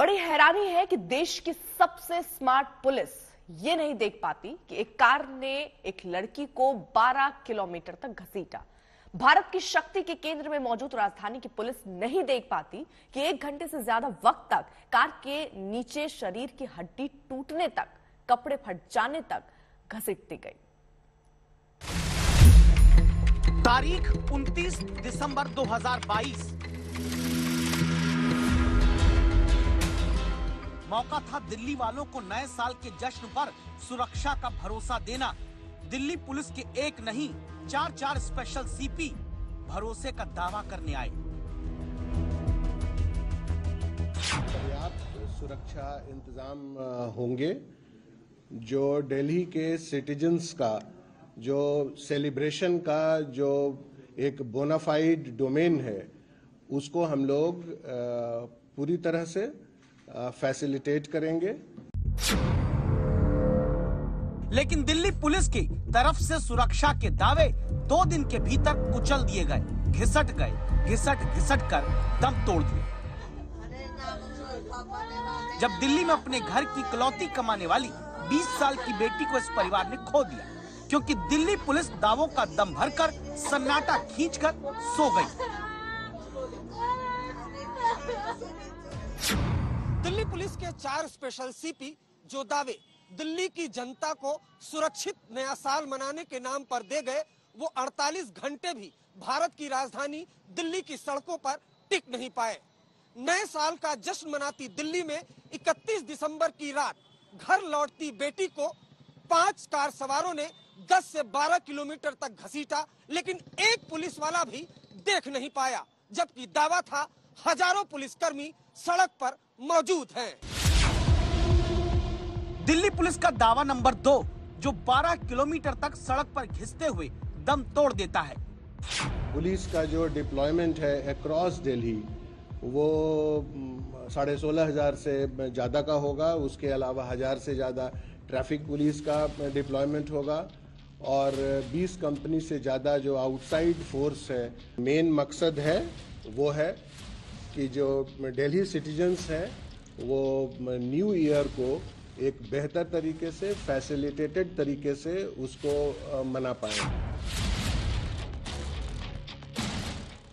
बड़ी हैरानी है कि देश की सबसे स्मार्ट पुलिस ये नहीं देख पाती कि एक कार ने एक लड़की को 12 किलोमीटर तक घसीटा। भारत की शक्ति के केंद्र में मौजूद राजधानी की पुलिस नहीं देख पाती कि एक घंटे से ज़्यादा वक्त तक कार के नीचे शरीर की हड्डी टूटने तक, कपड़े फट जाने तक घसीटती गई। तारीख 29 दिसंबर 2022 मौका था दिल्ली वालों को नए साल के जश्न पर सुरक्षा का भरोसा देना। दिल्ली पुलिस के एक नहीं चार चार स्पेशल सीपी भरोसे का दावा करने आए। पर्याप्त सुरक्षा इंतज़ाम होंगे। जो दिल्ली के सिटीजन्स का, जो सेलिब्रेशन का जो एक बोनाफाइड डोमेन है, उसको हम लोग पूरी तरह से फैसिलिटेट करेंगे। लेकिन दिल्ली पुलिस की तरफ़ से सुरक्षा के दावे दो दिन के भीतर कुचल दिए गए, घिसट गए, घिसट घिसट कर दम तोड़ दिए। जब दिल्ली में अपने घर की कलौती कमाने वाली 20 साल की बेटी को इस परिवार ने खो दिया, क्योंकि दिल्ली पुलिस दावों का दम भरकर सन्नाटा खींचकर सो गई। पुलिस के चार स्पेशल सीपी जो दावे दिल्ली की जनता को सुरक्षित नया साल मनाने के नाम पर दे गए, वो 48 घंटे भी भारत की राजधानी दिल्ली की सड़कों पर टिक नहीं पाए। नए साल का जश्न मनाती दिल्ली में 31 दिसंबर की रात घर लौटती बेटी को पाँच कार सवारों ने 10 से 12 किलोमीटर तक घसीटा, लेकिन एक पुलिस वाला भी देख नहीं पाया, जबकि दावा था हज़ारों पुलिसकर्मी सड़क पर मौजूद हैं। दिल्ली पुलिस का दावा नंबर दो जो 12 किलोमीटर तक सड़क पर घिसते हुए दम तोड़ देता है। पुलिस का जो डिप्लॉयमेंट है अक्रॉस दिल्ली वो साढ़े सोलह हज़ार से ज़्यादा का होगा। उसके अलावा हज़ार से ज़्यादा ट्रैफ़िक पुलिस का डिप्लॉयमेंट होगा। और 20 कंपनी से ज़्यादा जो आउटसाइड फोर्स है मेन मकसद है वो है कि जो दिल्ली सिटीजन्स हैं वो न्यू ईयर को एक बेहतर तरीके से फैसिलिटेटेड तरीके से उसको मना पाए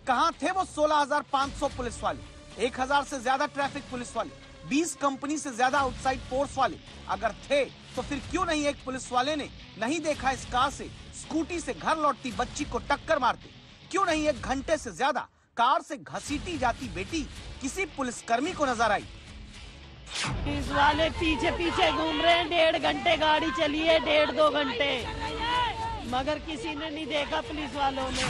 कहाँ थे वो 16,500 पुलिस वाले? 1000 से ज़्यादा ट्रैफ़िक पुलिस वाले। 20 कंपनी से ज़्यादा आउटसाइड फोर्स वाले। अगर थे तो फिर क्यों नहीं एक पुलिस वाले ने नहीं देखा इस कार से? स्कूटी से घर लौटती बच्ची को टक्कर मारते। क्यों नहीं एक घंटे से ज़्यादा कार से घसीटी जाती बेटी किसी पुलिसकर्मी को नज़र आई। पुलिस वाले पीछे पीछे घूम रहे हैं डेढ़ घंटे गाड़ी चली है डेढ़ दो घंटे। मगर किसी ने नहीं देखा पुलिस वालों ने।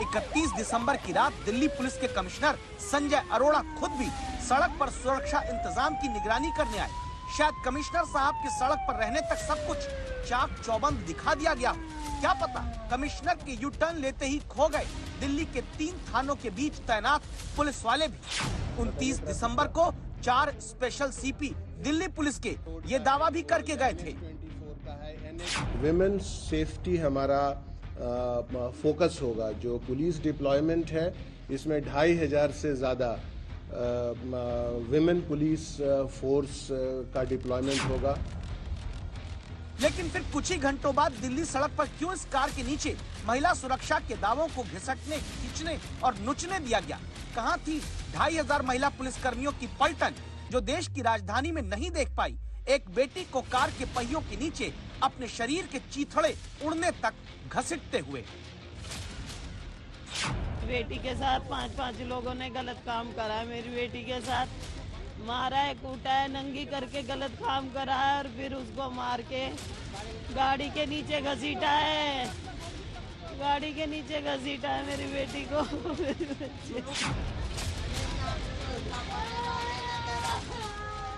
31 दिसंबर की रात दिल्ली पुलिस के कमिश्नर संजय अरोड़ा खुद भी सड़क पर सुरक्षा इंतज़ाम की निगरानी करने आए। शायद कमिश्नर साहब की सड़क पर रहने तक सब कुछ चाक चौबंद दिखा दिया गया। क्या पता कमिश्नर के यू टर्न लेते ही खो गए। दिल्ली के तीन थानों के बीच तैनात पुलिस वाले भी। 29 दिसंबर को चार स्पेशल सीपी दिल्ली पुलिस के ये दावा भी करके गए थे। विमेन सेफ्टी हमारा फोकस होगा। जो पुलिस डिप्लॉयमेंट है, इसमें ढाई हज़ार से ज़्यादा विमेन पुलिस फोर्स का डिप्लॉयमेंट होगा। लेकिन फिर कुछ ही घंटों बाद दिल्ली सड़क पर क्यों इस कार के नीचे महिला सुरक्षा के दावों को घिसटने, खींचने और नुचने दिया गया? कहाँ थी ढाई हज़ार महिला पुलिस कर्मियों की पलटन जो देश की राजधानी में नहीं देख पाई? एक बेटी को कार के पहियों के नीचे अपने शरीर के चीथड़े उड़ने तक घसीटते हुए। बेटी के साथ पाँच पाँच लोगों ने गलत काम करा मेरी बेटी के साथ। मारा है, कूटा है, नंगी करके गलत काम करा है और फिर उसको मार के गाड़ी के नीचे घसीटा है। गाड़ी के नीचे घसीटा है मेरी बेटी को।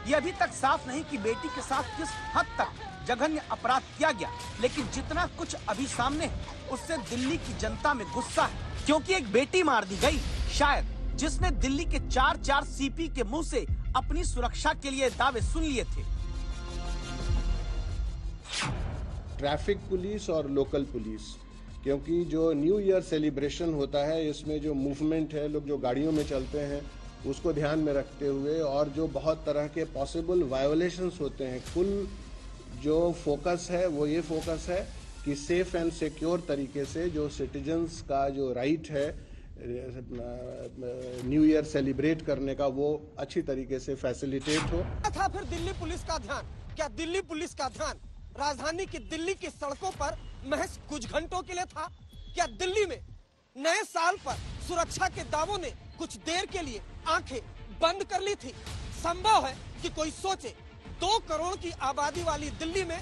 ये अभी तक साफ़ नहीं कि बेटी के साथ किस हद तक जघन्य अपराध किया गया, लेकिन जितना कुछ अभी सामने है, उससे दिल्ली की जनता में गुस्सा है। क्योंकि एक बेटी मार दी गई, शायद, जिसने दिल्ली के चार चार सीपी के मुँह से अपनी सुरक्षा के लिए दावे सुन लिए थे। ट्रैफ़िक पुलिस और लोकल पुलिस, क्योंकि जो न्यू ईयर सेलिब्रेशन होता है, इसमें जो मूवमेंट है, लोग जो गाड़ियों में चलते हैं, उसको ध्यान में रखते हुए और जो बहुत तरह के पॉसिबल वायोलेशंस होते हैं कुल जो फोकस है, वो ये फोकस है कि सेफ़ एंड सिक्योर तरीके से जो सिटीजन्स का जो राइट है न्यू ईयर सेलिब्रेट करने का वो अच्छी तरीके से फैसिलिटेट हो। था फिर दिल्ली पुलिस का ध्यान? क्या दिल्ली पुलिस का ध्यान राजधानी की दिल्ली की सड़कों पर महज कुछ घंटों के लिए था? क्या दिल्ली में नए साल पर सुरक्षा के दावों ने कुछ देर के लिए आँखें बंद कर ली थी? संभव है कि कोई सोचे, दो करोड़ की आबादी वाली दिल्ली में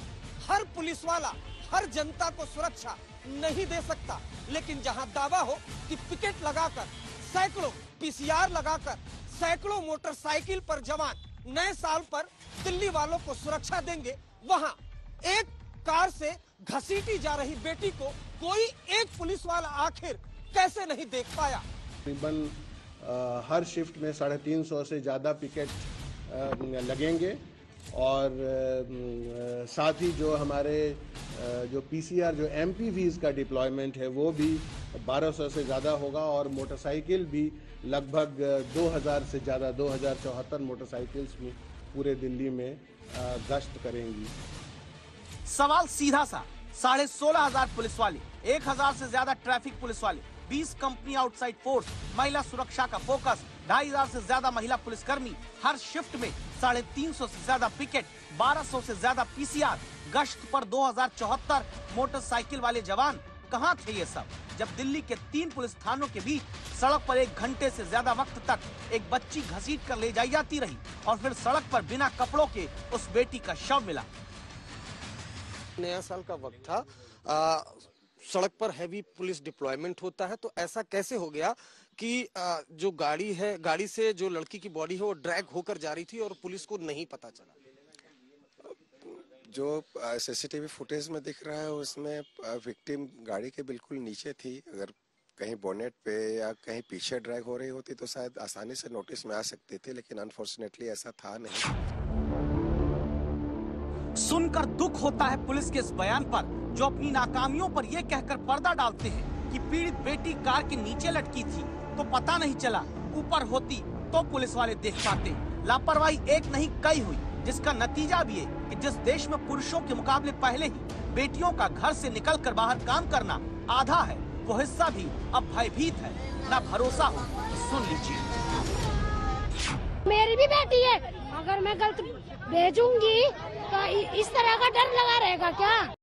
हर पुलिस वाला हर जनता को सुरक्षा नहीं दे सकता। लेकिन जहाँ दावा हो कि पिकेट लगाकर सैकड़ों पीसीआर लगाकर सैकड़ों मोटरसाइकिल पर जवान नए साल पर दिल्ली वालों को सुरक्षा देंगे वहाँ एक कार से घसीटी जा रही बेटी को कोई एक पुलिस वाला आखिर कैसे नहीं देख पाया? तकरीबन हर शिफ्ट में साढ़े तीन सौ से ज़्यादा पिकेट अ, लगेंगे। और अ, साथ ही जो हमारे जो पीसीआर जो एमपीवीज का डिप्लॉयमेंट है वो भी 1200 से ज़्यादा होगा और मोटरसाइकिल भी लगभग अ, 2000 से ज़्यादा दो हज़ार मोटरसाइकिल्स भी पूरे दिल्ली में गश्त करेंगी। सवाल सीधा सा साढ़े सोलह हज़ार पुलिस वाले एक हज़ार से ज़्यादा ट्रैफ़िक पुलिस वाले बीस कंपनी आउटसाइड फोर्स महिला सुरक्षा का फोकस ढाई हज़ार ऐसी ज़्यादा महिला पुलिसकर्मी हर शिफ्ट में साढ़े तीन सौ ऐसी ज़्यादा पिकेट बारह सौ ऐसी ज़्यादा पीसीआर गश्त पर दो हज़ार चौहत्तर मोटरसाइकिल वाले जवान। कहाँ थे ये सब? जब दिल्ली के तीन पुलिस थानों के बीच सड़क पर एक घंटे से ज़्यादा वक्त तक एक बच्ची घसीट कर ले जाई जाती रही और फिर सड़क पर बिना कपड़ों के उस बेटी का शव मिला। नया साल का वक्त था। आ, सड़क पर हैवी पुलिस डिप्लॉयमेंट होता है तो ऐसा कैसे हो गया कि जो गाड़ी है, गाड़ी से जो लड़की की बॉडी है, वो ड्रैग होकर जा रही थी और पुलिस को नहीं पता चला? जो सीसीटीवी फुटेज में दिख रहा है, उसमें विक्टिम गाड़ी के बिल्कुल नीचे थी। अगर कहीं बोनेट पे या कहीं पीछे ड्रैग हो रही होती तो शायद आसानी से नोटिस में आ सकती थी, लेकिन अनफॉर्चुनेटली ऐसा था नहीं। सुनकर दुख होता है पुलिस के इस बयान पर, जो अपनी नाकामियों पर यह कहकर पर्दा डालते हैं कि पीड़ित बेटी कार के नीचे लटकी थी। तो पता नहीं चला, ऊपर होती तो पुलिस वाले देख पाते। लापरवाही एक नहीं कई हुई, जिसका नतीजा भी है कि जिस देश में पुरुषों के मुकाबले पहले ही बेटियों का घर से निकलकर बाहर काम करना आधा है, वो हिस्सा भी अब भयभीत है। न भरोसा हो सुन लीजिए। मेरी भी बेटी है अगर मैं गलत भेजूँगी। तो इस तरह का डर लगा रहेगा क्या?